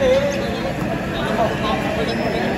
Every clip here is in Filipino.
Thank you.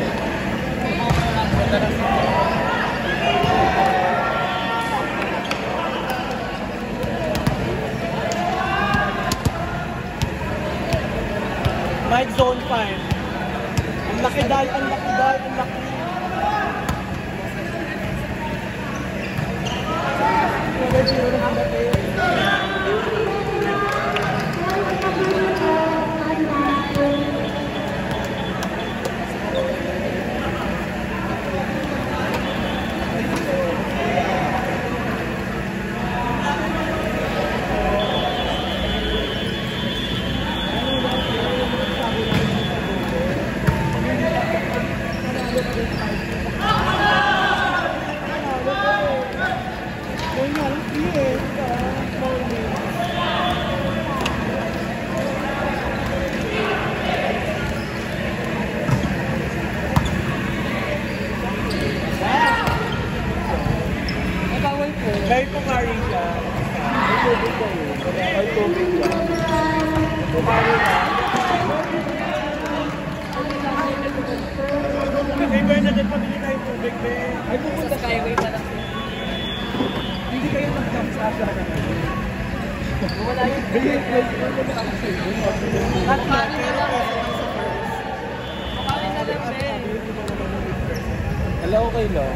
Hello, okay lang.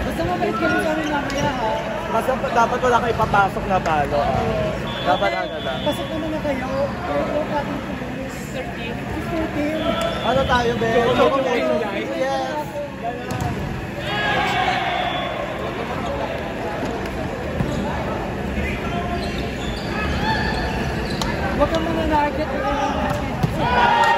Basta mabait kami sa amin mamaya ha. Basta dapat wala kayo papasok na balo. Dapat ano lang. Pasok naman na kayo. Pero kung natin 13. 13. Ano tayo, Ben? Yes. Bakalım hemen hareket edelim.